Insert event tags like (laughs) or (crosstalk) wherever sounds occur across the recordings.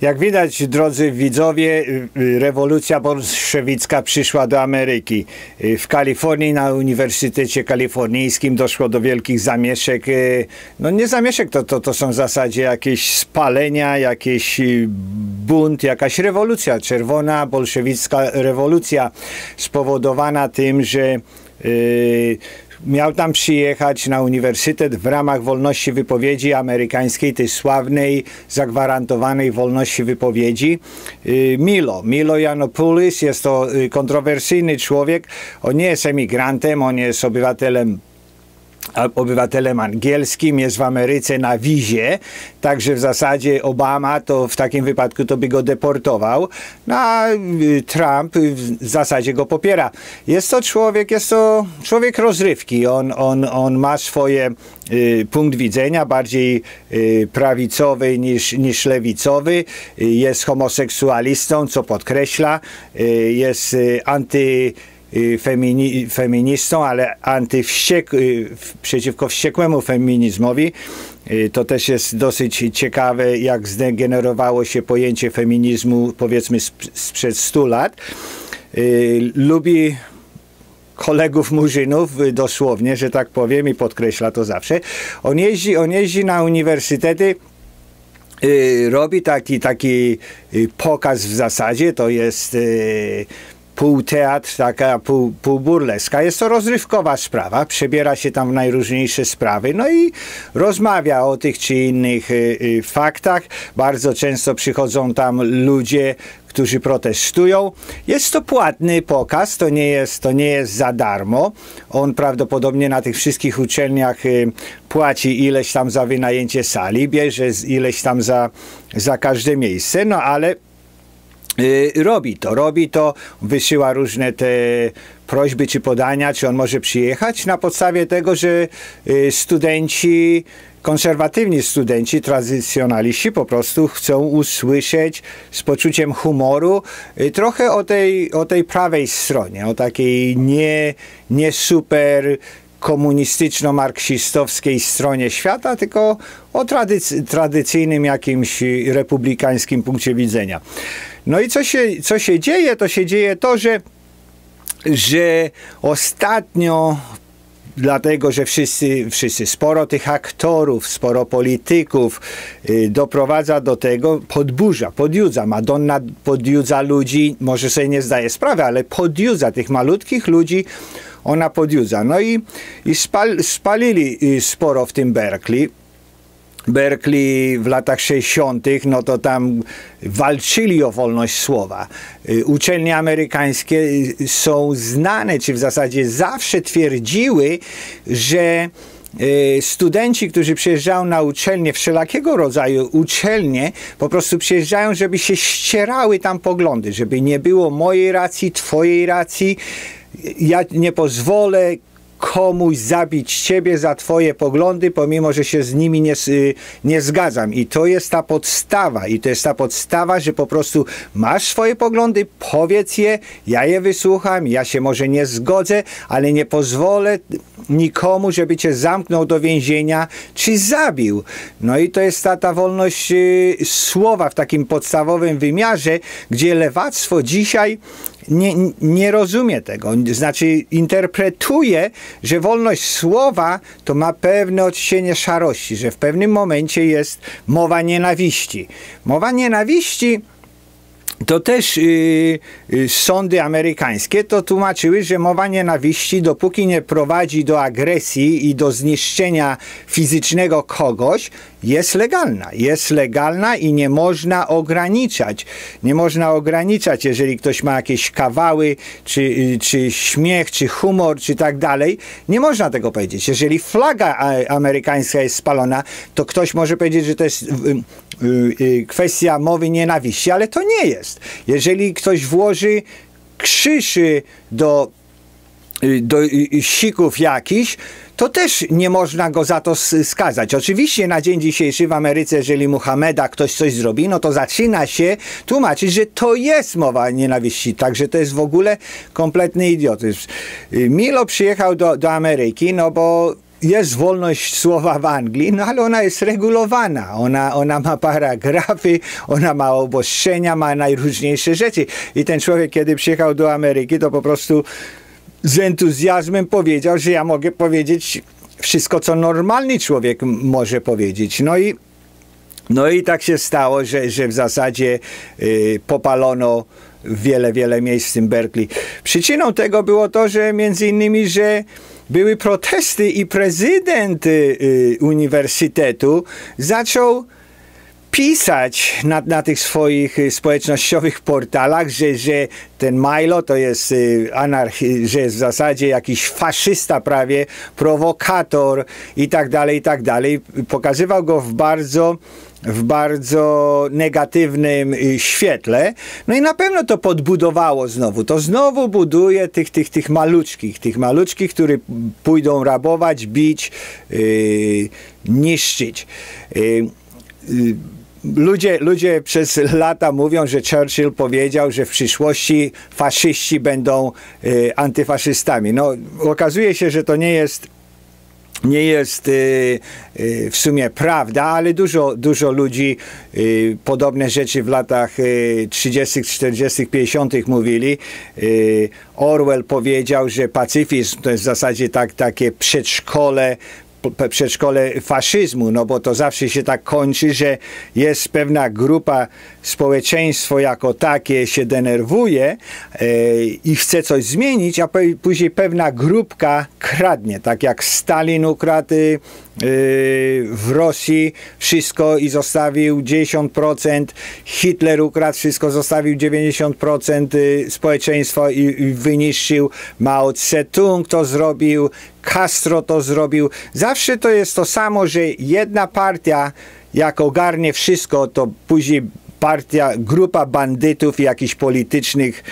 Jak widać, drodzy widzowie, y, y, rewolucja bolszewicka przyszła do Ameryki. Y, W Kalifornii, na Uniwersytecie Kalifornijskim doszło do wielkich zamieszek. No nie zamieszek, to, to, to są w zasadzie jakieś spalenia, jakiś bunt, jakaś rewolucja. Czerwona bolszewicka rewolucja spowodowana tym, że yy, miał tam przyjechać na uniwersytet w ramach wolności wypowiedzi amerykańskiej, tej sławnej, zagwarantowanej wolności wypowiedzi. Y, Milo, Milo Yiannopoulos jest to y, kontrowersyjny człowiek. On nie jest emigrantem, on jest obywatelem obywatelem angielskim, jest w Ameryce na wizie, także w zasadzie Obama to w takim wypadku to by go deportował, no a y, Trump w zasadzie go popiera. Jest to człowiek, jest to człowiek rozrywki, on, on, on ma swoje y, punkt widzenia, bardziej y, prawicowy niż, niż lewicowy, y, jest homoseksualistą, co podkreśla, y, jest y, anty femini, feministą, ale antywściek, y, przeciwko wściekłemu feminizmowi. Y, To też jest dosyć ciekawe, jak zdegenerowało się pojęcie feminizmu, powiedzmy, sp- sprzed 100 lat. Y, Lubi kolegów murzynów, y, dosłownie, że tak powiem, i podkreśla to zawsze. On jeździ, on jeździ na uniwersytety, y, robi taki, taki y, pokaz w zasadzie, to jest y, pół teatr, taka pół, pół burleska. Jest to rozrywkowa sprawa, przebiera się tam w najróżniejsze sprawy, no i rozmawia o tych czy innych y, y, faktach. Bardzo często przychodzą tam ludzie, którzy protestują. Jest to płatny pokaz, to nie jest, to nie jest za darmo. On prawdopodobnie na tych wszystkich uczelniach y, płaci ileś tam za wynajęcie sali, bierze ileś tam za, za każde miejsce, no ale robi to, robi to, wysyła różne te prośby czy podania, czy on może przyjechać na podstawie tego, że y, studenci, konserwatywni studenci, tradycjonaliści po prostu chcą usłyszeć z poczuciem humoru y, trochę o tej, o tej prawej stronie, o takiej nie, nie super komunistyczno-marksistowskiej stronie świata, tylko o tradyc- tradycyjnym jakimś republikańskim punkcie widzenia. No i co się, co się dzieje? To się dzieje to, że, że ostatnio dlatego, że wszyscy, wszyscy sporo tych aktorów, sporo polityków y, doprowadza do tego, podburza, podjudza. Madonna podjudza ludzi, może sobie nie zdaje sprawy, ale podjudza tych malutkich ludzi, ona podjudza. No i, i spal, spalili y, sporo w tym Berkeley. Berkeley w latach 60., no to tam walczyli o wolność słowa. Y, Uczelnie amerykańskie y, są znane, czy w zasadzie zawsze twierdziły, że y, studenci, którzy przyjeżdżają na uczelnie, wszelakiego rodzaju uczelnie, po prostu przyjeżdżają, żeby się ścierały tam poglądy, żeby nie było mojej racji, twojej racji. Ja nie pozwolę komuś zabić ciebie za twoje poglądy, pomimo, że się z nimi nie, nie zgadzam. I to jest ta podstawa. I to jest ta podstawa, że po prostu masz swoje poglądy, powiedz je, ja je wysłucham, ja się może nie zgodzę, ale nie pozwolę nikomu, żeby cię zamknął do więzienia, czy zabił. No i to jest ta, ta wolność y, słowa w takim podstawowym wymiarze, gdzie lewactwo dzisiaj nie, nie rozumie tego. Znaczy interpretuje, że wolność słowa to ma pewne odcienie szarości, że w pewnym momencie jest mowa nienawiści. Mowa nienawiści to też y, y, sądy amerykańskie to tłumaczyły, że mowa nienawiści, dopóki nie prowadzi do agresji i do zniszczenia fizycznego kogoś, jest legalna. Jest legalna i nie można ograniczać. Nie można ograniczać, jeżeli ktoś ma jakieś kawały, czy, y, czy śmiech, czy humor, czy tak dalej. Nie można tego powiedzieć. Jeżeli flaga amerykańska jest spalona, to ktoś może powiedzieć, że to jest kwestia mowy nienawiści, ale to nie jest. Jeżeli ktoś włoży krzyż y, do y, do y, y, sików jakiś, to też nie można go za to skazać. Oczywiście na dzień dzisiejszy w Ameryce, jeżeli Muhameda ktoś coś zrobi, no to zaczyna się tłumaczyć, że to jest mowa nienawiści, także to jest w ogóle kompletny idiotyzm. Y, Milo przyjechał do, do Ameryki, no bo jest wolność słowa w Anglii, no ale ona jest regulowana. Ona, ona ma paragrafy, ona ma obostrzenia, ma najróżniejsze rzeczy. I ten człowiek, kiedy przyjechał do Ameryki, to po prostu z entuzjazmem powiedział, że ja mogę powiedzieć wszystko, co normalny człowiek może powiedzieć. No i, no i tak się stało, że, że w zasadzie y, popalono wiele, wiele miejsc w tym Berkeley. Przyczyną tego było to, że między innymi, że były protesty i prezydent y, uniwersytetu zaczął pisać na, na tych swoich y, społecznościowych portalach, że, że ten Milo to jest y, anarchi, że jest w zasadzie jakiś faszysta prawie, prowokator i tak dalej, i tak dalej. Pokazywał go w bardzo w bardzo negatywnym y, świetle. No i na pewno to podbudowało znowu. To znowu buduje tych, tych, tych maluczkich, tych maluczkich, którzy pójdą rabować, bić, yy, niszczyć. Yy, yy ludzie, ludzie przez lata mówią, że Churchill powiedział, że w przyszłości faszyści będą y, antyfaszystami. No, okazuje się, że to nie jest nie jest y, y, w sumie prawda, ale dużo, dużo ludzi y, podobne rzeczy w latach 30., 40., 50. mówili. Orwell powiedział, że pacyfizm to jest w zasadzie tak, takie przedszkole przedszkole faszyzmu, no bo to zawsze się tak kończy, że jest pewna grupa, społeczeństwo jako takie się denerwuje e, i chce coś zmienić, a później pewna grupka kradnie, tak jak Stalin ukradł Yy, w Rosji wszystko i zostawił 10%, Hitler ukradł wszystko, zostawił 90% y, społeczeństwa i, i wyniszczył, Mao Tse-tung to zrobił, Castro to zrobił. Zawsze to jest to samo, że jedna partia jak ogarnie wszystko, to później partia, grupa bandytów i jakichś politycznych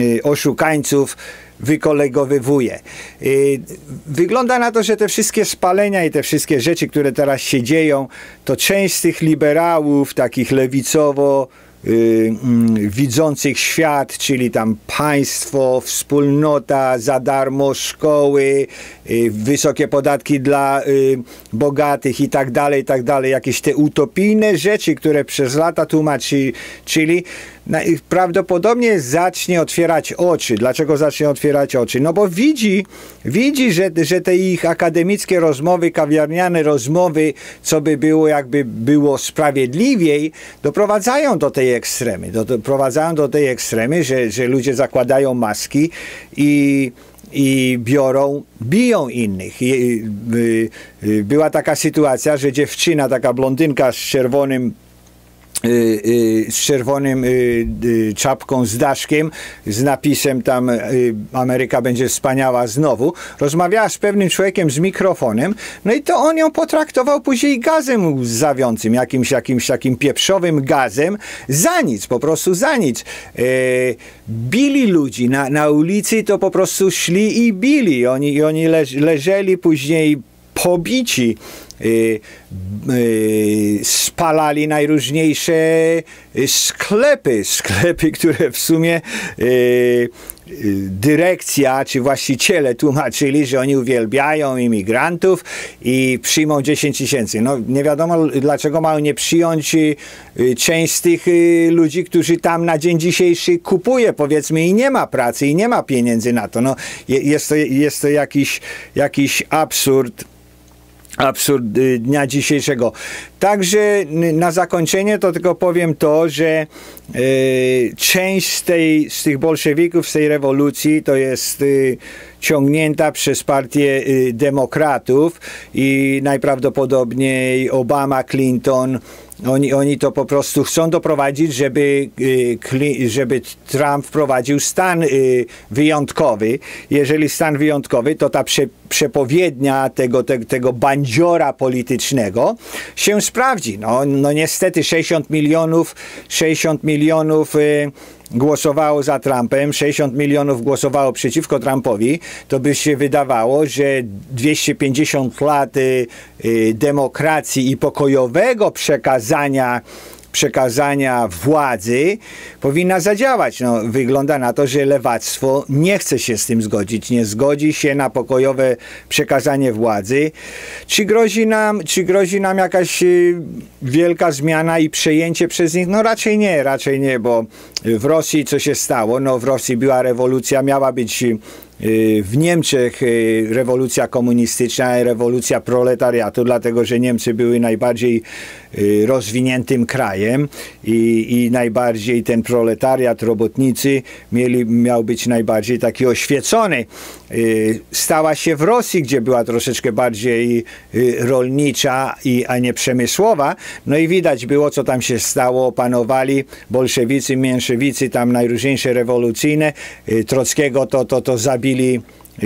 y, oszukańców wykolegowywuje. Y, wygląda na to, że te wszystkie spalenia i te wszystkie rzeczy, które teraz się dzieją, to część z tych liberałów, takich lewicowo Y, mm, widzących świat, czyli tam państwo, wspólnota, za darmo szkoły, y, wysokie podatki dla bogatych i tak dalej, i tak dalej. Jakieś te utopijne rzeczy, które przez lata tłumaczy, czyli prawdopodobnie zacznie otwierać oczy. Dlaczego zacznie otwierać oczy? No bo widzi, widzi że, że te ich akademickie rozmowy, kawiarniane rozmowy, co by było, jakby było sprawiedliwiej, doprowadzają do tej ekstremy. Doprowadzają do tej ekstremy, że, że ludzie zakładają maski i i biorą, biją innych. Y, y, była taka sytuacja, że dziewczyna, taka blondynka z czerwonym z czerwonym y, czapką, z daszkiem, z napisem tam Ameryka będzie wspaniała znowu. Rozmawiała z pewnym człowiekiem z mikrofonem, no i to on ją potraktował później gazem łzawiącym, jakimś, jakimś takim pieprzowym gazem, za nic, po prostu za nic. Bili ludzi na, na ulicy, to po prostu szli i bili. Oni, oni leż, leżeli później pobici Y, y, spalali najróżniejsze y, sklepy, sklepy, które w sumie dyrekcja czy właściciele tłumaczyli, że oni uwielbiają imigrantów i przyjmą 10 tysięcy. No nie wiadomo dlaczego mają nie przyjąć część z tych ludzi, którzy tam na dzień dzisiejszy kupuje powiedzmy i nie ma pracy i nie ma pieniędzy na to. No, jest to, jest to jakiś, jakiś absurd absurd y, dnia dzisiejszego. Także na zakończenie to tylko powiem to, że y, część z, tej, z tych bolszewików, z tej rewolucji to jest y, ciągnięta przez partię y, demokratów i najprawdopodobniej Obama, Clinton, oni, oni to po prostu chcą doprowadzić, żeby, y, żeby Trump wprowadził stan y, wyjątkowy. Jeżeli stan wyjątkowy, to ta prze, przepowiednia tego, te, tego bandziora politycznego się sprawdzi. No, no niestety 60 milionów, 60 milionów głosowało za Trumpem, 60 milionów głosowało przeciwko Trumpowi, to by się wydawało, że 250 lat y, y, demokracji i pokojowego przekazania przekazania władzy powinna zadziałać. No, wygląda na to, że lewactwo nie chce się z tym zgodzić, nie zgodzi się na pokojowe przekazanie władzy. Czy grozi nam, czy grozi nam jakaś y, wielka zmiana i przejęcie przez nich? No raczej nie, raczej nie, bo w Rosji co się stało? No w Rosji była rewolucja, miała być Y, w Niemczech y, rewolucja komunistyczna i rewolucja proletariatu, dlatego że Niemcy były najbardziej y, rozwiniętym krajem i, i najbardziej ten proletariat, robotnicy mieli, miał być najbardziej taki oświecony. Stała się w Rosji, gdzie była troszeczkę bardziej rolnicza, i, a nie przemysłowa. No i widać było, co tam się stało. Opanowali bolszewicy, mięszewicy, tam najróżniejsze rewolucyjne. Trockiego to, to, to zabili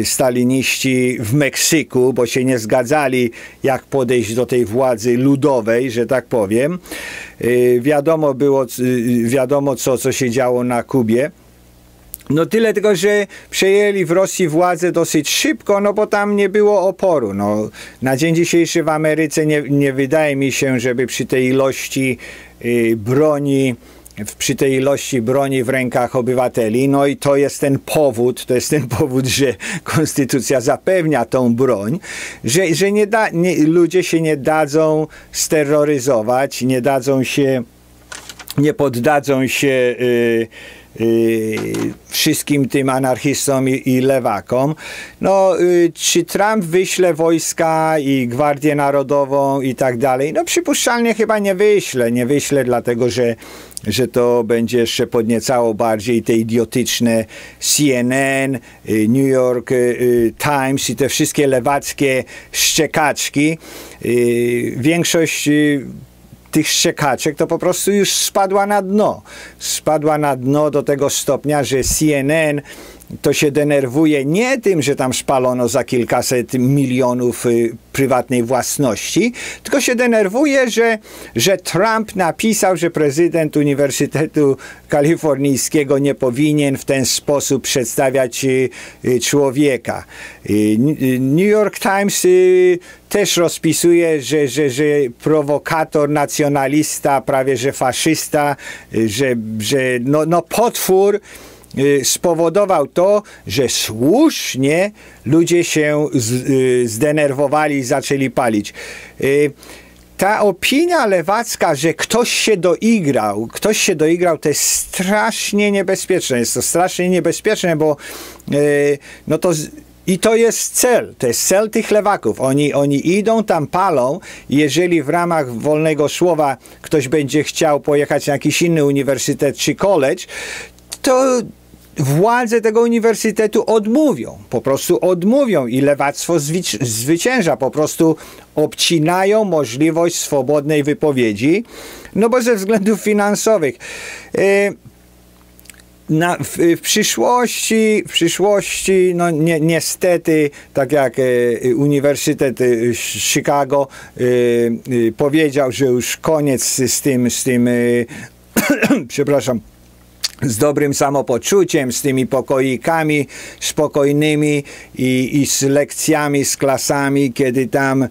staliniści w Meksyku, bo się nie zgadzali, jak podejść do tej władzy ludowej, że tak powiem. Y, wiadomo było, y, wiadomo co, co się działo na Kubie. No tyle tylko, że przejęli w Rosji władzę dosyć szybko, no bo tam nie było oporu. No, na dzień dzisiejszy w Ameryce nie, nie wydaje mi się, żeby przy tej ilości y, broni przy tej ilości broni w rękach obywateli. No i to jest ten powód, to jest ten powód, że (laughs) konstytucja zapewnia tą broń, że, że nie da, nie, ludzie się nie dadzą steroryzować, nie dadzą się, nie poddadzą się yy, wszystkim tym anarchistom i, i lewakom. No, yy, czy Trump wyśle wojska i Gwardię Narodową i tak dalej? No przypuszczalnie chyba nie wyśle, nie wyśle dlatego, że że to będzie jeszcze podniecało bardziej te idiotyczne CNN, y, New York y, y, Times i te wszystkie lewackie szczekaczki. Większość tych szczekaczek to po prostu już spadła na dno. Spadła na dno do tego stopnia, że CNN to się denerwuje nie tym, że tam spalono za kilkaset milionów y, prywatnej własności, tylko się denerwuje, że, że Trump napisał, że prezydent Uniwersytetu Kalifornijskiego nie powinien w ten sposób przedstawiać y, y, człowieka. New York Times też rozpisuje, że, że, że prowokator, nacjonalista, prawie że faszysta, że, że no, no potwór, spowodował to, że słusznie ludzie się y, zdenerwowali i zaczęli palić. Y, ta opinia lewacka, że ktoś się doigrał, ktoś się doigrał, to jest strasznie niebezpieczne. Jest to strasznie niebezpieczne, bo no to i to jest cel, to jest cel tych lewaków. Oni, oni idą tam, palą. Jeżeli w ramach wolnego słowa ktoś będzie chciał pojechać na jakiś inny uniwersytet czy college, to władze tego uniwersytetu odmówią, po prostu odmówią i lewactwo zwycięża, po prostu obcinają możliwość swobodnej wypowiedzi, no bo ze względów finansowych. E, na, w, w, przyszłości, w przyszłości, no ni niestety, tak jak e, Uniwersytet e, Chicago e, powiedział, że już koniec z tym, z tym (coughs) przepraszam, z dobrym samopoczuciem, z tymi pokoikami spokojnymi i, i z lekcjami, z klasami, kiedy tam y,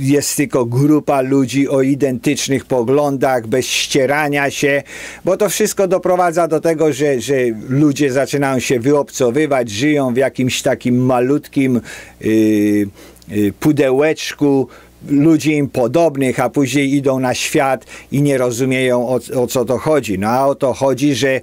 jest tylko grupa ludzi o identycznych poglądach, bez ścierania się, bo to wszystko doprowadza do tego, że, że ludzie zaczynają się wyobcowywać, żyją w jakimś takim malutkim y, y, pudełeczku, ludzi im podobnych, a później idą na świat i nie rozumieją o, o co to chodzi. No a o to chodzi, że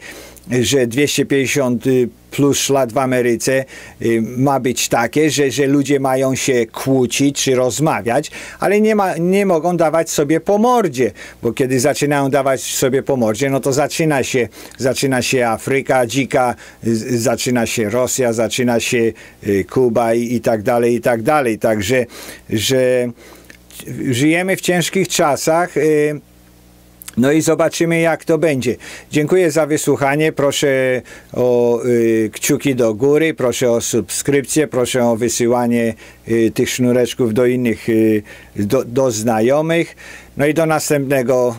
że 250 plus lat w Ameryce y, ma być takie, że, że ludzie mają się kłócić czy rozmawiać, ale nie, ma, nie mogą dawać sobie po mordzie, bo kiedy zaczynają dawać sobie po mordzie, no to zaczyna się, zaczyna się Afryka dzika, zaczyna się Rosja, zaczyna się y, Kuba i, i tak dalej, i tak dalej. Także, że żyjemy w ciężkich czasach. Y, no i zobaczymy, jak to będzie. Dziękuję za wysłuchanie. Proszę o y, kciuki do góry, proszę o subskrypcję, proszę o wysyłanie y, tych sznureczków do innych, do, do znajomych. No i do następnego